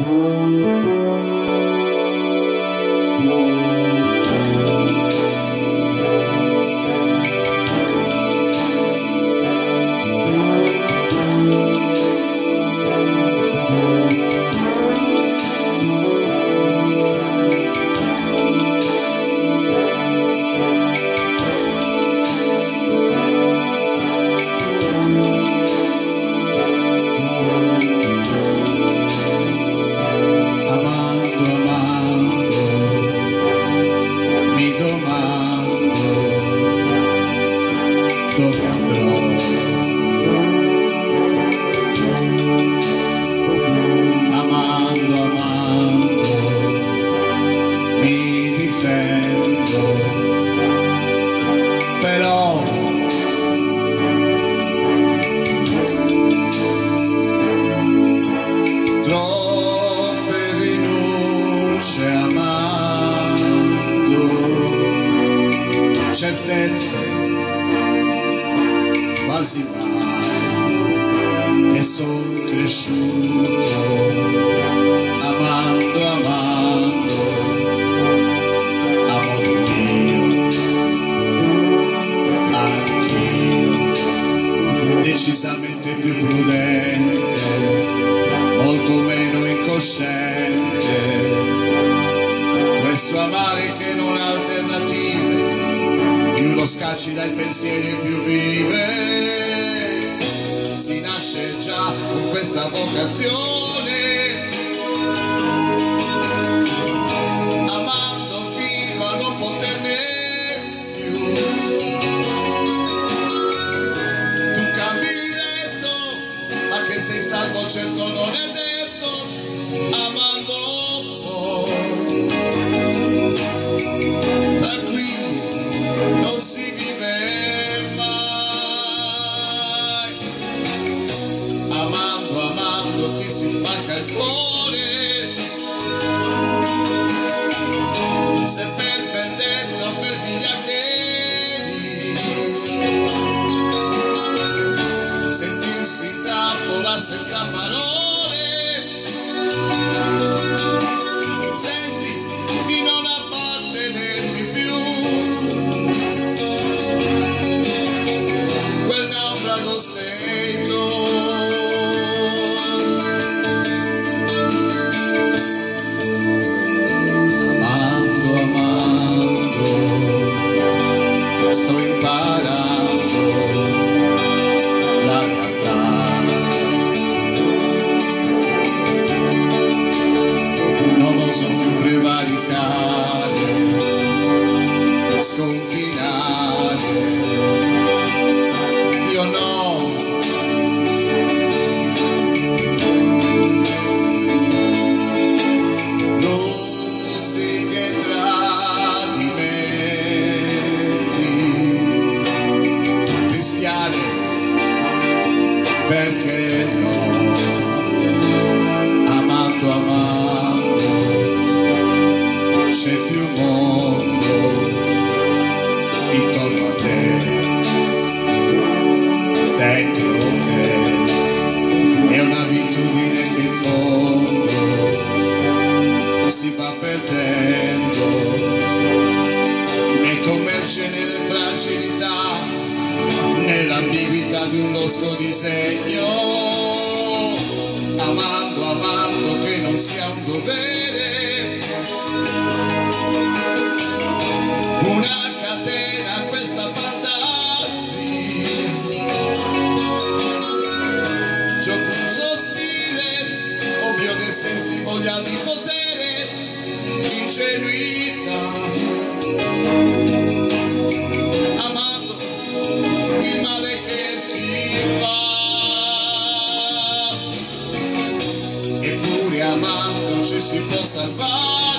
Música certezze quasi mai e sono cresciuto amando, amando amo Dio anch'io decisamente più prudente molto meno incosciente questo amare ci dai pensieri più vive. Si nasce già con questa vocazione. Amando fino a non poterne più. Tu cambi retto, ma che sei salvo certo non è detto. nuestro diseño. Je suis dans sa part